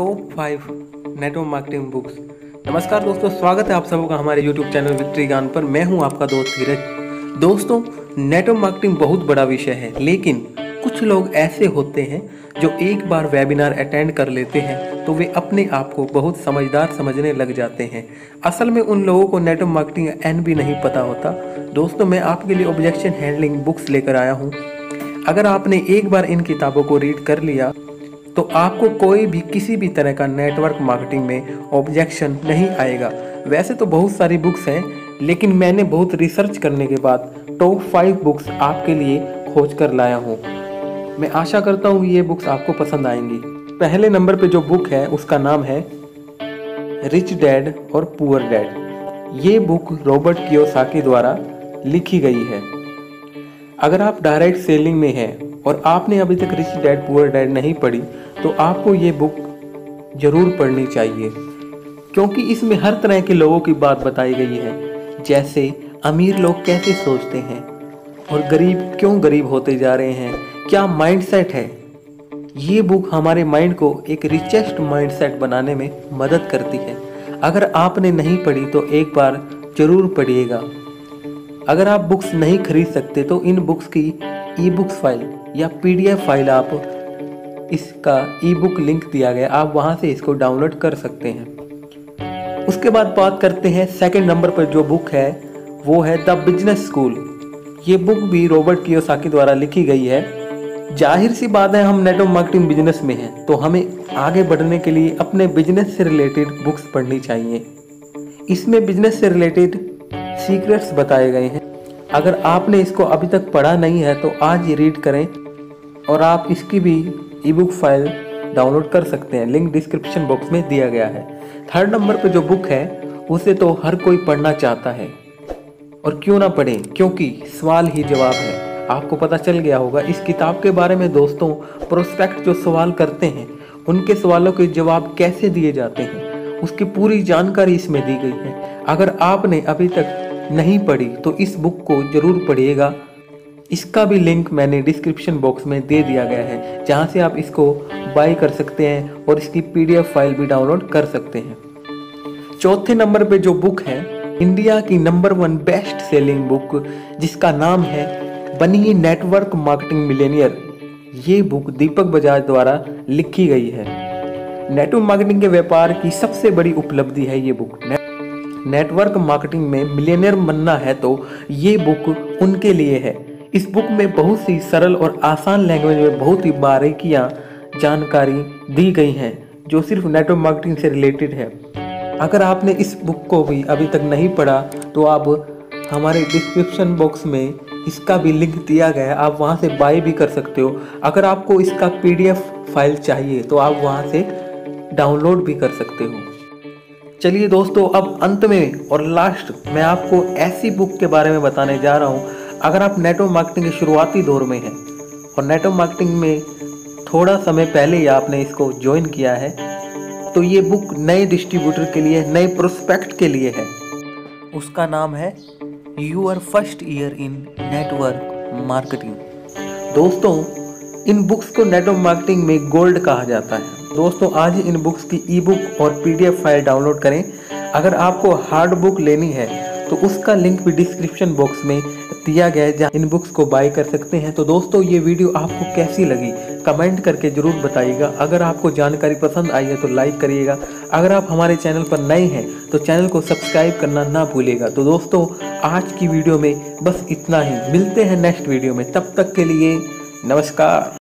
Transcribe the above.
Top five network marketing books नमस्कार दोस्तों, स्वागत है आप सबों का हमारे यूट्यूब चैनल विक्ट्री गान पर। मैं हूँ आपका दोस्त धीरज। दोस्तों नेटवर्क मार्केटिंग बहुत बड़ा विषय है, लेकिन कुछ लोग ऐसे होते हैं जो एक बार वेबिनार अटेंड कर लेते हैं तो वे अपने आप को बहुत समझदार समझने लग जाते हैं। असल में उन लोगों को नेटवर्क मार्केटिंग एन भी नहीं पता होता। दोस्तों, मैं आपके लिए ऑब्जेक्शन हैंडलिंग बुक्स लेकर आया हूँ। अगर आपने एक बार इन किताबों को रीड कर लिया तो आपको कोई भी किसी भी तरह का नेटवर्क मार्केटिंग में ऑब्जेक्शन नहीं आएगा। वैसे तो बहुत सारी बुक्स हैं, लेकिन मैंने बहुत रिसर्च करने के बाद टॉप फाइव बुक्स आपके लिए खोज कर लाया हूँ। मैं आशा करता हूँ ये बुक्स आपको पसंद आएँगी। पहले नंबर पे जो बुक है, उसका नाम है रिच डैड और पुअर डैड ये बुक रॉबर्ट कियोसाकी द्वारा लिखी गई है। अगर आप डायरेक्ट सेलिंग में हैं और आपने अभी तक रिच डैड, पुअर डैड नहीं पढ़ी तो आपको ये बुक ज़रूर पढ़नी चाहिए, क्योंकि इसमें हर तरह के लोगों की बात बताई गई है, जैसे अमीर लोग कैसे सोचते हैं, और गरीब क्यों गरीब होते जा रहे हैं, क्या माइंडसेट है? ये बुक हमारे माइंड को एक रिचेस्ट माइंडसेट बनाने में मदद करती है। अगर आपने नहीं पढ़ी तो एक बार ज़रूर पढ़िएगा। अगर आप बुक्स नहीं खरीद सकते तो इन बुक्स की ई बुक्स फ़ाइल या पीडीएफ फ़ाइल आप इसका ई बुक लिंक दिया गया, आप वहाँ से इसको डाउनलोड कर सकते हैं। उसके बाद बात करते हैं सेकंड नंबर पर जो बुक है, वो है द बिज़नेस स्कूल ये बुक भी रॉबर्ट कियोसाकी द्वारा लिखी गई है। ज़ाहिर सी बात है, हम नेटवर्क मार्केटिंग बिज़नेस में हैं तो हमें आगे बढ़ने के लिए अपने बिज़नेस से रिलेटेड बुक्स पढ़नी चाहिए। इसमें बिज़नेस से रिलेटेड सीक्रेट्स बताए गए हैं। अगर आपने इसको अभी तक पढ़ा नहीं है तो आज ही रीड करें और आप इसकी भी ई बुक फ़ाइल डाउनलोड कर सकते हैं। लिंक डिस्क्रिप्शन बॉक्स में दिया गया है। थर्ड नंबर पर जो बुक है, उसे तो हर कोई पढ़ना चाहता है। और क्यों ना पढ़े? क्योंकि सवाल ही जवाब है। आपको पता चल गया होगा, इस किताब के बारे में दोस्तों प्रोस्पेक्ट जो सवाल करते हैं, उनके सवालों के जवाब कैसे दिए जाते हैं? उसकी पूरी जानकारी इसमें दी गई है। अगर आपने अभी तक नहीं पढ़ी तो इस बुक को ज़रूर पढ़िएगा। इसका भी लिंक मैंने डिस्क्रिप्शन बॉक्स में दे दिया गया है, जहाँ से आप इसको बाय कर सकते हैं और इसकी पीडीएफ फ़ाइल भी डाउनलोड कर सकते हैं। चौथे नंबर पे जो बुक है इंडिया की number one best selling book जिसका नाम है बनिए नेटवर्क मार्केटिंग मिलेनियर ये बुक दीपक बजाज द्वारा लिखी गई है। नेटवर्क मार्केटिंग के व्यापार की सबसे बड़ी उपलब्धि है ये बुक नेटवर्क मार्केटिंग में मिलेनियर बनना है तो ये बुक उनके लिए है। इस बुक में बहुत सी सरल और आसान लैंग्वेज में बहुत ही बारीकियाँ जानकारी दी गई हैं, जो सिर्फ़ नेटवर्क मार्केटिंग से रिलेटेड है। अगर आपने इस बुक को भी अभी तक नहीं पढ़ा तो आप हमारे डिस्क्रिप्शन बॉक्स में इसका भी लिंक दिया गया है। आप वहाँ से बाय भी कर सकते हो। अगर आपको इसका पीडीएफ फ़ाइल चाहिए तो आप वहाँ से डाउनलोड भी कर सकते हो। चलिए दोस्तों, अब अंत में और लास्ट मैं आपको ऐसी बुक के बारे में बताने जा रहा हूँ। अगर आप नेटवर्क मार्केटिंग के शुरुआती दौर में हैं, और नेटवर्क मार्केटिंग में थोड़ा समय पहले ही आपने इसको ज्वाइन किया है तो ये बुक नए डिस्ट्रीब्यूटर के लिए, नए प्रोस्पेक्ट के लिए है। उसका नाम है your first year in network marketing दोस्तों, इन बुक्स को नेटवर्क मार्केटिंग में गोल्ड कहा जाता है। दोस्तों, आज ही इन बुक्स की ई बुक और पीडीएफ फ़ाइल डाउनलोड करें। अगर आपको हार्ड बुक लेनी है तो उसका लिंक भी डिस्क्रिप्शन बॉक्स में दिया गया है, जहाँ इन बुक्स को बाय कर सकते हैं। तो दोस्तों, ये वीडियो आपको कैसी लगी? कमेंट करके ज़रूर बताइएगा। अगर आपको जानकारी पसंद आई है तो लाइक करिएगा। अगर आप हमारे चैनल पर नए हैं तो चैनल को सब्सक्राइब करना ना भूलिएगा। तो दोस्तों, आज की वीडियो में बस इतना ही। मिलते हैं नेक्स्ट वीडियो में। तब तक के लिए, नमस्कार।